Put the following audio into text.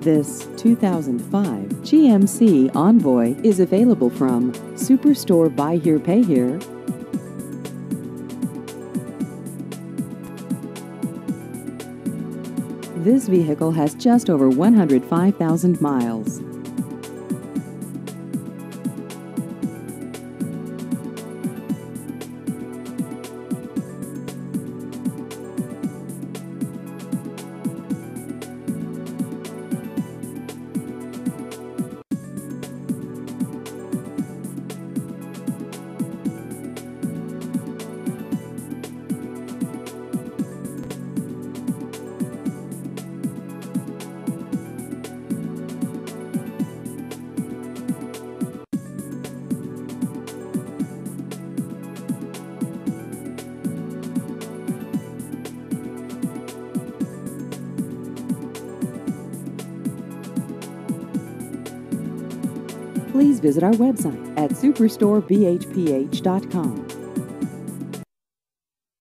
This 2005 GMC Envoy is available from Superstore Buy Here Pay Here. This vehicle has just over 105,000 miles. Please visit our website at superstorebhph.com.